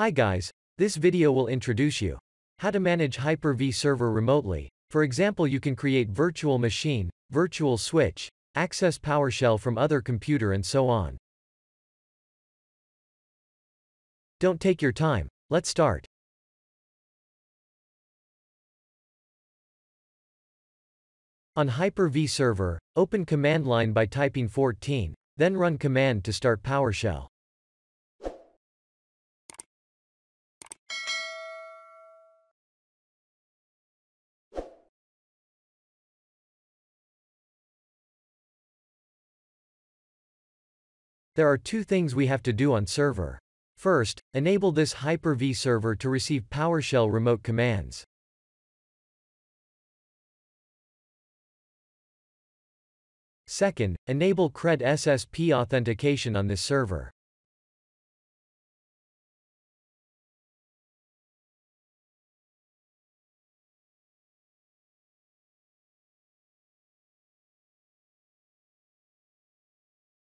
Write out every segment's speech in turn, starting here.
Hi guys, this video will introduce you how to manage Hyper-V server remotely. For example you can create virtual machine, virtual switch, access PowerShell from other computer and so on. Don't take your time, let's start. On Hyper-V server, open command line by typing 14, then run command to start PowerShell. There are two things we have to do on server. First, enable this Hyper-V server to receive PowerShell remote commands. Second, enable CRED SSP authentication on this server.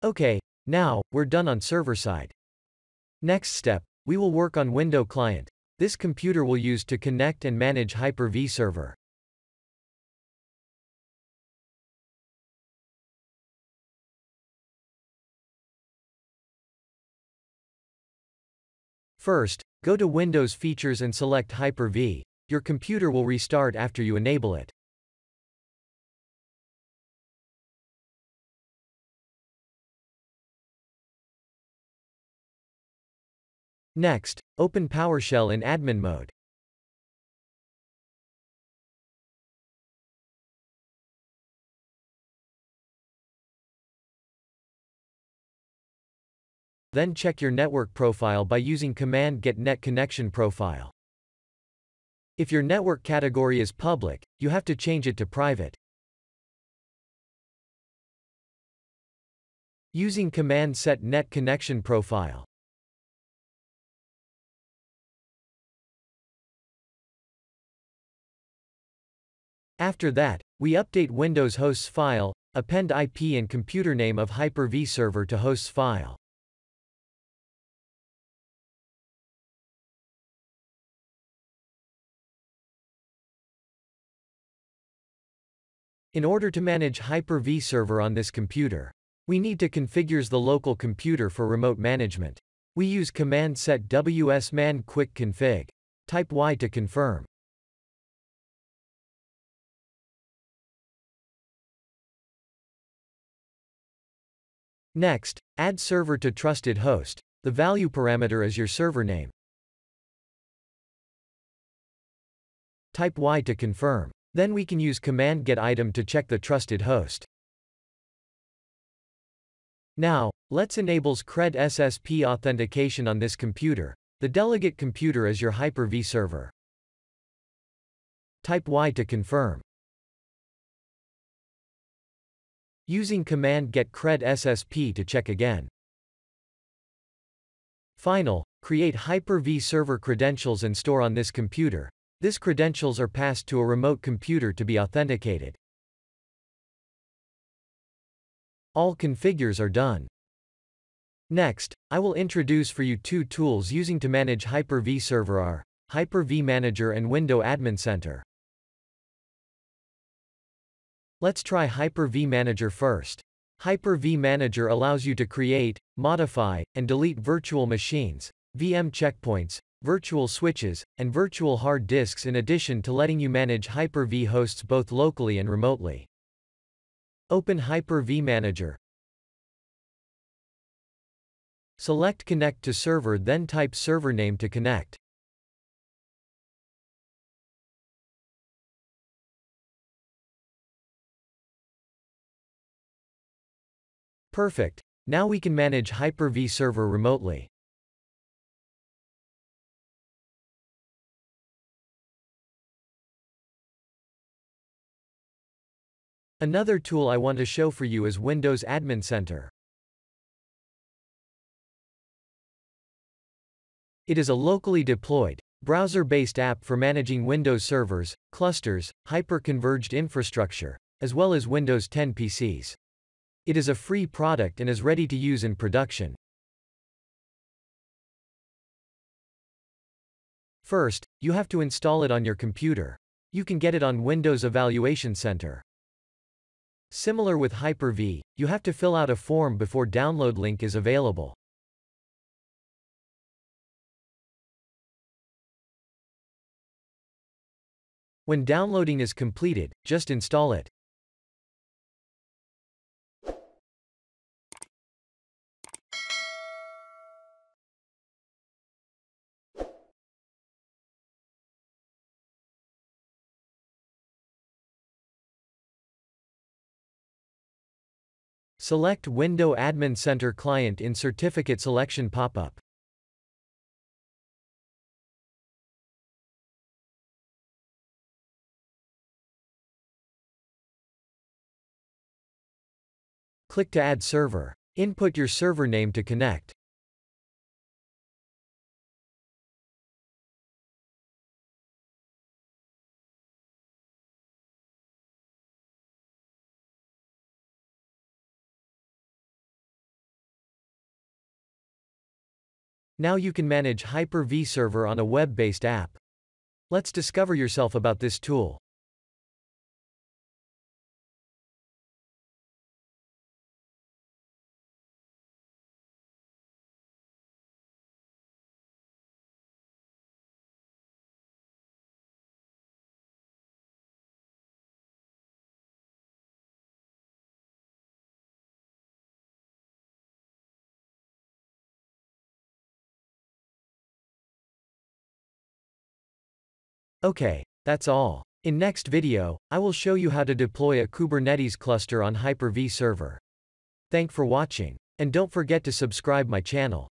Okay, now, we're done on server side. Next step, we will work on window client. This computer will use to connect and manage Hyper-V server. First, go to Windows Features and select Hyper-V. Your computer will restart after you enable it. Next, open PowerShell in admin mode. Then check your network profile by using command get net connection profile. If your network category is public, you have to change it to private. Using command set net connection profile. After that, we update Windows hosts file, append IP and computer name of Hyper-V server to hosts file. In order to manage Hyper-V server on this computer, we need to configures the local computer for remote management. We use command set wsman quick config. Type Y to confirm. Next, add server to trusted host. The value parameter is your server name. Type Y to confirm. Then we can use command get item to check the trusted host. Now, let's enables CRED SSP authentication on this computer. The delegate computer is your Hyper-V server. Type Y to confirm. Using command get cred SSP to check again. Final, create Hyper-V server credentials and store on this computer. This credentials are passed to a remote computer to be authenticated. All configures are done. Next, I will introduce for you two tools using to manage Hyper-V server are Hyper-V Manager and Window Admin Center. Let's try Hyper-V Manager first. Hyper-V Manager allows you to create, modify, and delete virtual machines, VM checkpoints, virtual switches, and virtual hard disks in addition to letting you manage Hyper-V hosts both locally and remotely. Open Hyper-V Manager. Select Connect to Server then type server name to connect. Perfect. Now we can manage Hyper-V server remotely. Another tool I want to show for you is Windows Admin Center. It is a locally deployed, browser-based app for managing Windows servers, clusters, hyper-converged infrastructure, as well as Windows 10 PCs. It is a free product and is ready to use in production. First, you have to install it on your computer. You can get it on Windows Evaluation Center. Similar with Hyper-V, you have to fill out a form before download link is available. When downloading is completed, just install it. Select Window Admin Center Client in Certificate Selection pop-up. Click to add server. Input your server name to connect. Now you can manage Hyper-V Server on a web-based app. Let's discover yourself about this tool. Okay, that's all. In next video, I will show you how to deploy a Kubernetes cluster on Hyper-V server. Thank for watching. And don't forget to subscribe my channel.